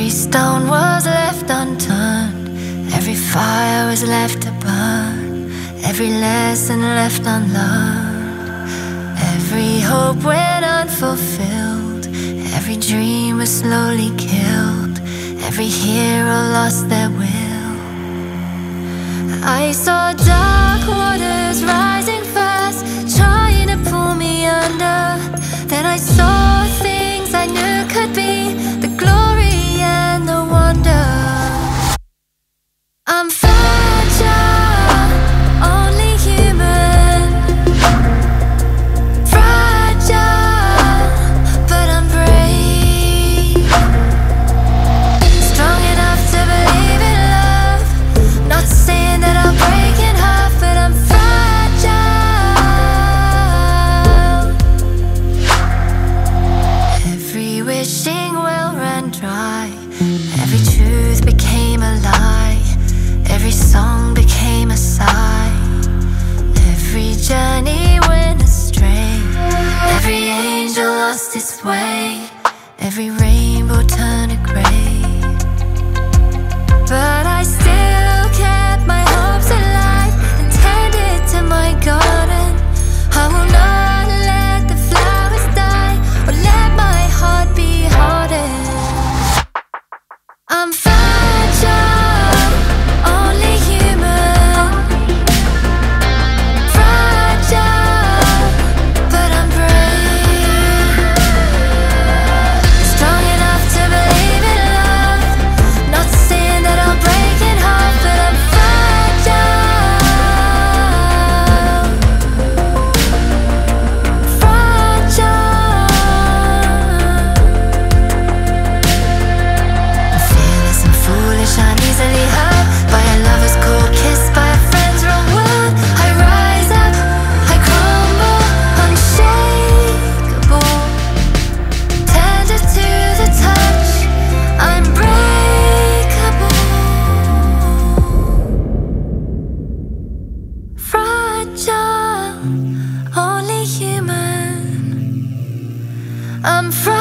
Every stone was left unturned, every fire was left to burn, every lesson left unlearned, every hope went unfulfilled, every dream was slowly killed, every hero lost their will. I saw dark waters rising lie. Every song became a sigh. Every journey went astray. Every angel lost its way. Every rainbow turned to gray. But Fragile, only human. I'm fragile.